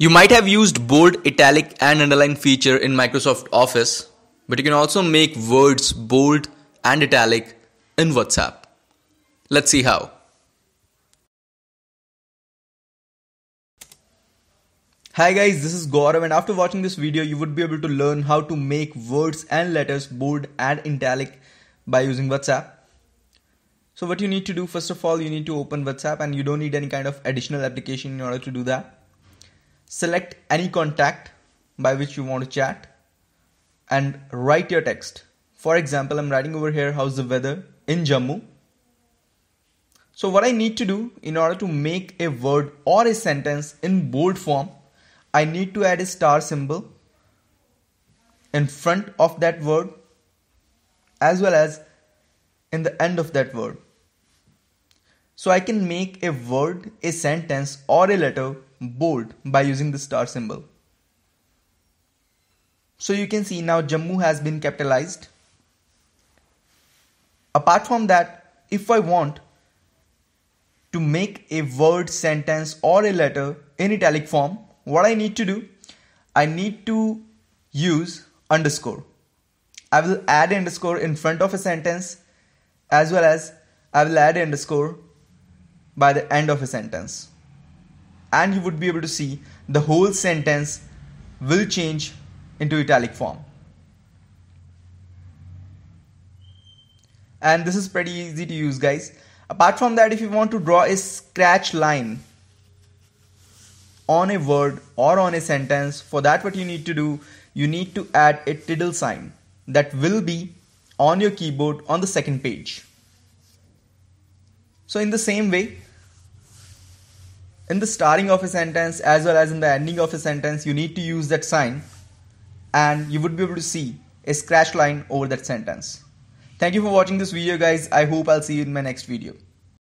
You might have used bold, italic and underline feature in Microsoft Office, but you can also make words bold and italic in WhatsApp. Let's see how. Hi guys, this is Gaurav and after watching this video you would be able to learn how to make words and letters bold and italic by using WhatsApp. So what you need to do first of all you need to open WhatsApp and you don't need any kind of additional application in order to do that. Select any contact by which you want to chat and write your text. For example, I'm writing over here how's the weather in Jammu. So what I need to do in order to make a word or a sentence in bold form, I need to add a star symbol in front of that word as well as in the end of that word. So I can make a word, a sentence or a letter bold by using the star symbol. So you can see now Jammu has been capitalized. Apart from that, if I want to make a word, sentence or a letter in italic form, what I need to do, I need to use underscore. I will add underscore in front of a sentence as well as I will add underscore by the end of a sentence and you would be able to see the whole sentence will change into italic form. And this is pretty easy to use guys. Apart from that, if you want to draw a scratch line on a word or on a sentence, for that what you need to do, you need to add a tilde sign that will be on your keyboard on the second page. So in the same way, in the starting of a sentence as well as in the ending of a sentence you need to use that sign and you would be able to see a scratch line over that sentence. Thank you for watching this video guys. I hope I'll see you in my next video.